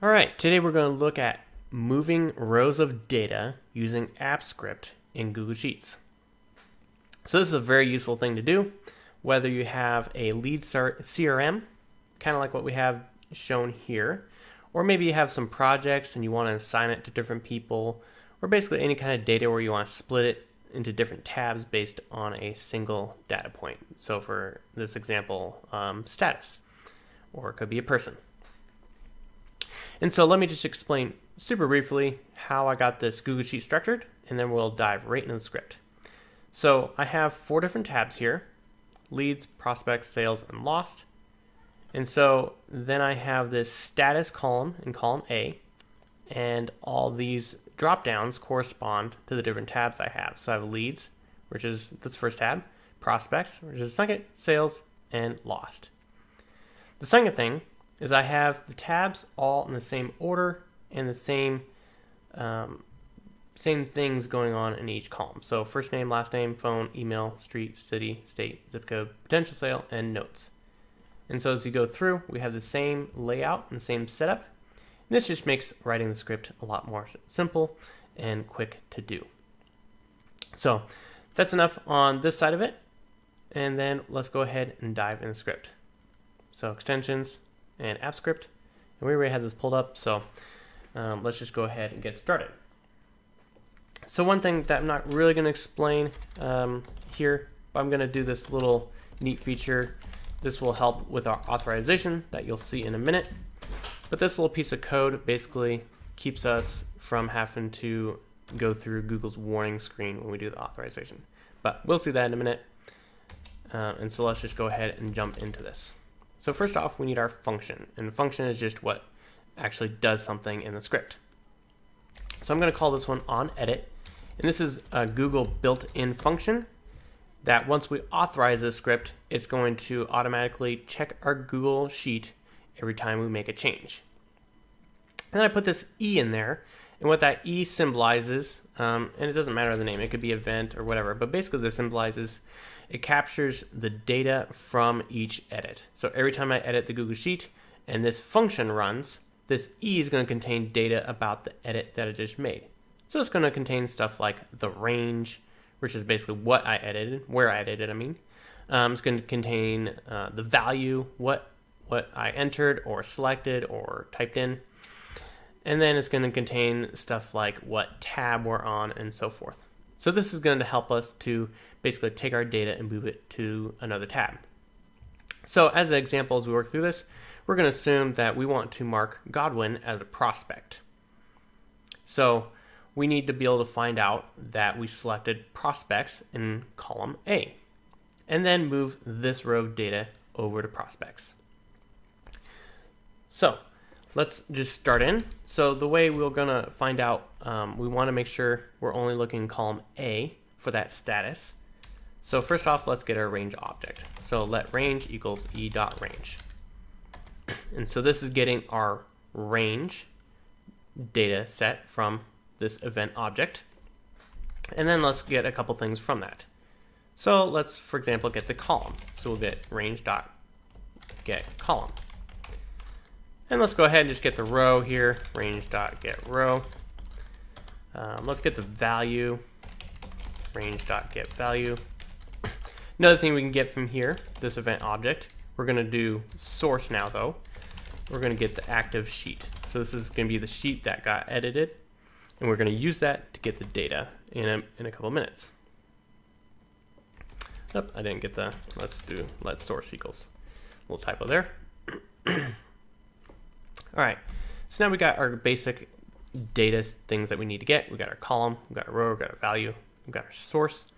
All right, today we're going to look at moving rows of data using AppScript in Google Sheets. So this is a very useful thing to do, whether you have a lead CRM, kind of like what we have shown here, or maybe you have some projects and you want to assign it to different people, or basically any kind of data where you want to split it into different tabs based on a single data point. So for this example, um, status, or it could be a person. And so let me just explain super briefly how I got this Google Sheet structured, and then we'll dive right into the script. So I have four different tabs here, leads, prospects, sales, and lost. And so then I have this status column in column A, and all these drop downs correspond to the different tabs I have. So I have leads, which is this first tab, prospects, which is the second, sales, and lost. The second thing is I have the tabs all in the same order and the same um, same things going on in each column. So first name, last name, phone, email, street, city, state, zip code, potential sale, and notes. And so as you go through, we have the same layout and the same setup. And this just makes writing the script a lot more simple and quick to do. So that's enough on this side of it. And then let's go ahead and dive in the script. So extensions, and AppScript. And we already had this pulled up, so um, let's just go ahead and get started. So one thing that I'm not really going to explain um, here, but I'm going to do this little neat feature. This will help with our authorization that you'll see in a minute. But this little piece of code basically keeps us from having to go through Google's warning screen when we do the authorization. But we'll see that in a minute. Uh, and so let's just go ahead and jump into this. So first off, we need our function, and function is just what actually does something in the script. So I'm going to call this one on edit, and this is a Google built-in function that once we authorize this script, it's going to automatically check our Google Sheet every time we make a change. And then I put this E in there, and what that E symbolizes, um, and it doesn't matter the name, it could be event or whatever, but basically this symbolizes it captures the data from each edit. So every time I edit the Google Sheet and this function runs, this E is going to contain data about the edit that I just made. So it's going to contain stuff like the range, which is basically what I edited, where I edited, I mean. Um, it's going to contain uh, the value, what what I entered or selected or typed in. And then it's going to contain stuff like what tab we're on and so forth. So this is going to help us to basically take our data and move it to another tab. So as an example, as we work through this, we're going to assume that we want to mark Godwin as a prospect. So we need to be able to find out that we selected prospects in column A, and then move this row of data over to prospects. So let's just start in. So the way we're going to find out, um, we want to make sure we're only looking in column A for that status. So first off, let's get our range object. So let range equals e dot range. And so this is getting our range data set from this event object. And then let's get a couple things from that. So let's, for example, get the column. So we'll get range dot get column. And let's go ahead and just get the row here, range dot get row. Um, let's get the value, range dot get value. Another thing we can get from here, this event object, we're to do source now though. We're to get the active sheet. So this is to be the sheet that got edited, and we're to use that to get the data in a, in a couple minutes. Oh, I didn't get the, let's do, let source equals. Little typo there. All right, so now we got our basic data things that we need to get. We got our column, we got our row, we got our value, we got our source.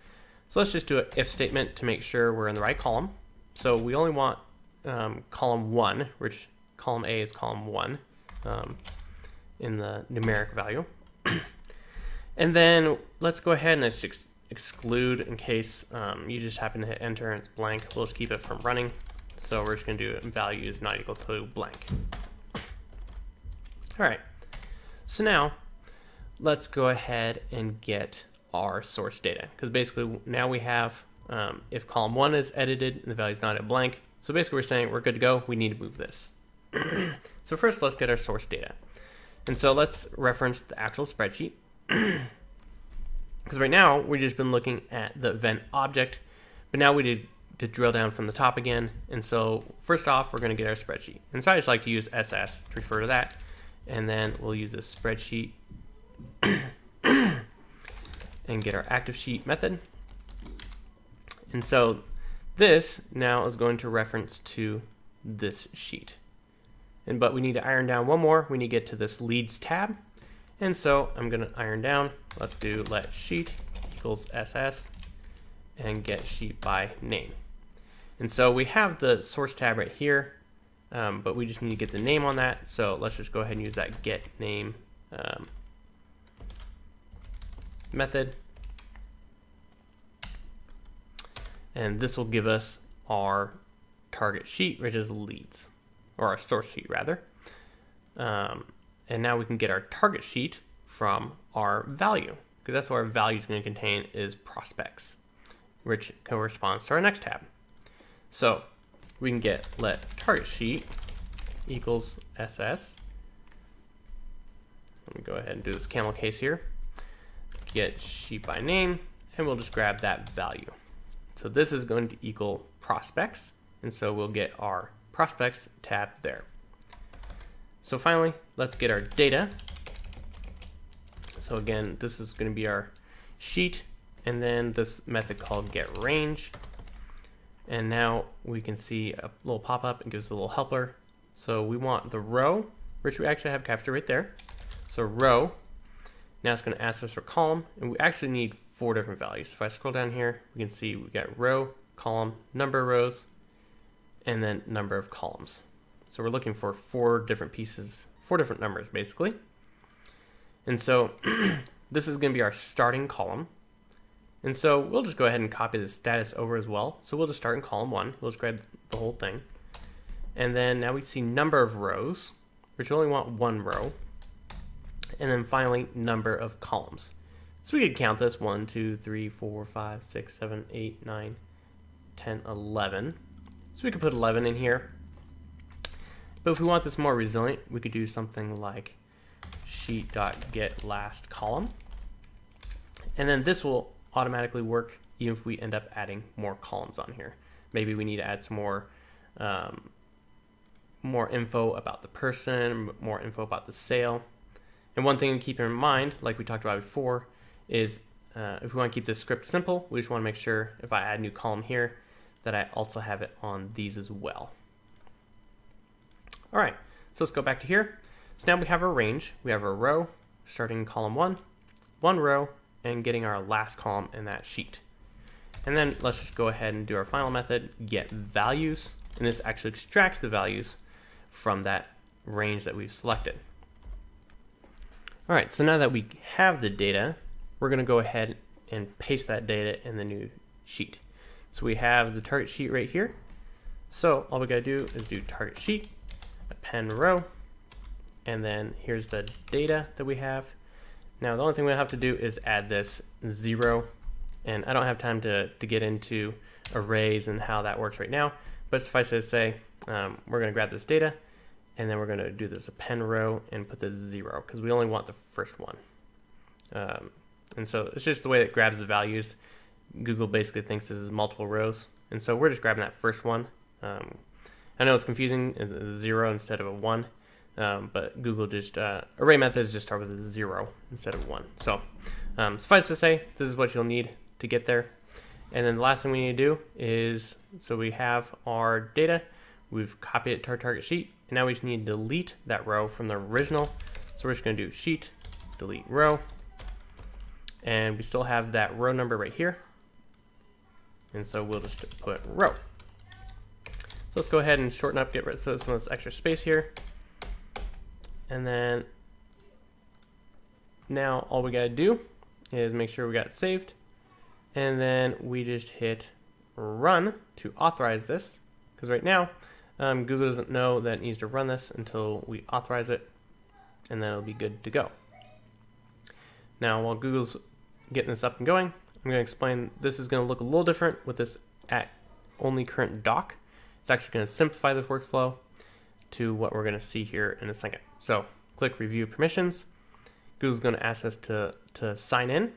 So let's just do an if statement to make sure we're in the right column. So we only want um, column one, which column A is column one um, in the numeric value. and then let's go ahead and let's ex exclude in case um, you just happen to hit enter and it's blank. We'll just keep it from running. So we're just going to do value is not equal to blank. All right. So now let's go ahead and get our source data because basically now we have um, if column one is edited and the value is not a blank. So basically we're saying we're good to go. We need to move this. so first let's get our source data. And so let's reference the actual spreadsheet. Because right now we've just been looking at the event object, but now we need to drill down from the top again. And so first off, we're going to get our spreadsheet. And so I just like to use SS to refer to that. And then we'll use this spreadsheet and get our active sheet method. And so this now is going to reference to this sheet. And but we need to iron down one more. We need to get to this leads tab. And so I'm going to iron down. Let's do let sheet equals SS and get sheet by name. And so we have the source tab right here, um, but we just need to get the name on that. So let's just go ahead and use that get name um, method. And this will give us our target sheet, which is leads, or our source sheet rather. Um, and now we can get our target sheet from our value, because that's what our value is going to contain is prospects, which corresponds to our next tab. So we can get let target sheet equals SS. Let me go ahead and do this camel case here. Get sheet by name, and we'll just grab that value. So this is going to equal prospects, and so we'll get our prospects tab there. So finally, let's get our data. So again, this is going to be our sheet, and then this method called get range. And now we can see a little pop-up and gives us a little helper. So we want the row, which we actually have captured right there. So row, now it's going to ask us for column, and we actually need four different values. If I scroll down here, we can see we got row, column, number of rows, and then number of columns. So we're looking for four different pieces, four different numbers basically. And so this is going to be our starting column. And so we'll just go ahead and copy the status over as well. So we'll just start in column one. We'll just grab the whole thing. And then now we see number of rows, which we only want one row. And then finally, number of columns. So we could count this 1, 2, 3, 4, 5, 6, 7, 8, 9, 10, 11. So we could put 11 in here. But if we want this more resilient, we could do something like sheet.get last column. And then this will automatically work even if we end up adding more columns on here. Maybe we need to add some more um, more info about the person, more info about the sale. And one thing to keep in mind, like we talked about before, is uh, if we want to keep this script simple, we just want to make sure if I add a new column here that I also have it on these as well. All right, so let's go back to here. So now we have our range. We have our row starting in column one, one row, and getting our last column in that sheet. And then let's just go ahead and do our final method, get values. And this actually extracts the values from that range that we've selected. All right, so now that we have the data, we're gonna go ahead and paste that data in the new sheet. So we have the target sheet right here. So all we gotta do is do target sheet, append row, and then here's the data that we have. Now the only thing we have to do is add this zero, and I don't have time to, to get into arrays and how that works right now, but suffice it to say, um, we're gonna grab this data, and then we're gonna do this append row and put the zero, because we only want the first one. Um, and so it's just the way it grabs the values. Google basically thinks this is multiple rows, and so we're just grabbing that first one. Um, I know it's confusing, uh, zero instead of a one, um, but Google just uh, array methods just start with a zero instead of one. So um, suffice to say, this is what you'll need to get there. And then the last thing we need to do is so we have our data, we've copied it to our target sheet, and now we just need to delete that row from the original. So we're just going to do sheet delete row, and we still have that row number right here. And so we'll just put row. So let's go ahead and shorten up, get rid of some of this extra space here. And then now all we gotta do is make sure we got saved. And then we just hit run to authorize this. Because right now, um, Google doesn't know that it needs to run this until we authorize it. And then it'll be good to go. Now, while Google's getting this up and going, I'm going to explain this is going to look a little different with this at only current doc. It's actually going to simplify this workflow to what we're going to see here in a second. So click review permissions. Google's going to ask us to, to sign in.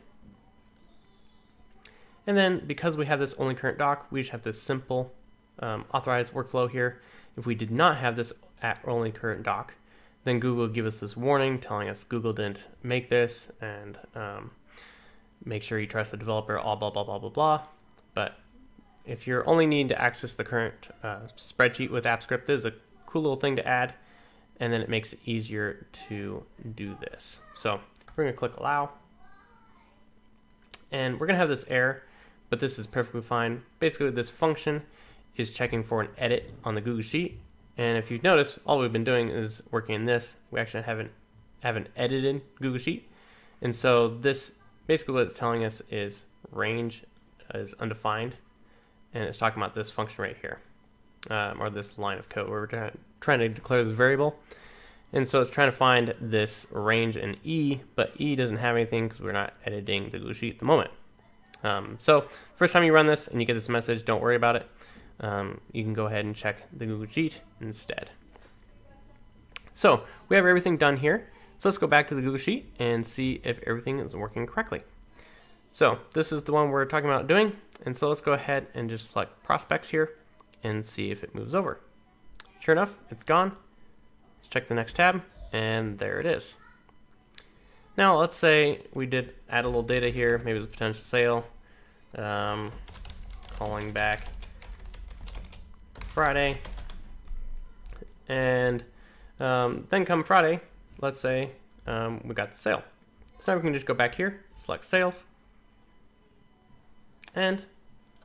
And then because we have this only current doc, we just have this simple um, authorized workflow here. If we did not have this at only current doc, then Google give us this warning telling us Google didn't make this and um, make sure you trust the developer, all blah, blah, blah, blah, blah. But if you're only needing to access the current uh, spreadsheet with AppScript, this is a cool little thing to add, and then it makes it easier to do this. So we're to click Allow, and we're to have this error, but this is perfectly fine. Basically, this function is checking for an edit on the Google Sheet, and if you've noticed, all we've been doing is working in this. We actually haven't haven't edited Google Sheet, and so this basically what it's telling us is range is undefined, and it's talking about this function right here, um, or this line of code where we're trying to declare this variable. And so it's trying to find this range in E, but E doesn't have anything because we're not editing the Google Sheet at the moment. Um, so first time you run this and you get this message, don't worry about it. Um, you can go ahead and check the Google Sheet instead. So we have everything done here. So let's go back to the Google Sheet and see if everything is working correctly. So this is the one we're talking about doing. And so let's go ahead and just select prospects here and see if it moves over. Sure enough, it's gone. Let's check the next tab and there it is. Now let's say we did add a little data here, maybe the potential sale, um, calling back Friday, and um, then come Friday, let's say um, we got the sale. So now we can just go back here, select sales, and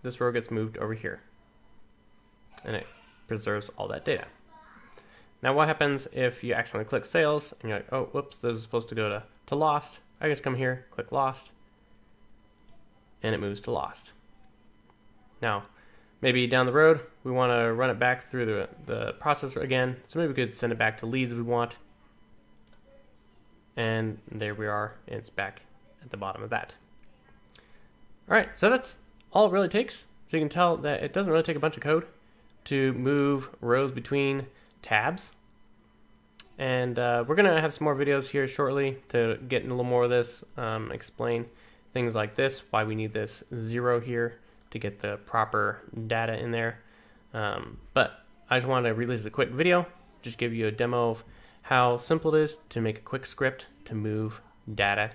this row gets moved over here. And it preserves all that data. Now what happens if you accidentally click sales and you're like, oh, whoops, this is supposed to go to, to lost. I just come here, click lost, and it moves to lost. Now, maybe down the road, we want to run it back through the, the processor again. So maybe we could send it back to leads if we want. And there we are. It's back at the bottom of that. All right, so that's all it really takes. So you can tell that it doesn't really take a bunch of code to move rows between tabs. And uh, we're to have some more videos here shortly to get in a little more of this, um, explain things like this, why we need this zero here to get the proper data in there. Um, but I just wanted to release a quick video, just give you a demo of how simple it is to make a quick script to move data,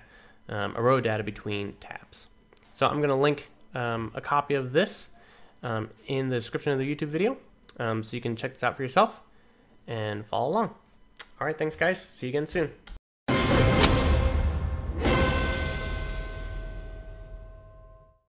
um, a row of data between tabs. So I'm to link um, a copy of this um, in the description of the YouTube video um, so you can check this out for yourself and follow along. All right, thanks guys. See you again soon.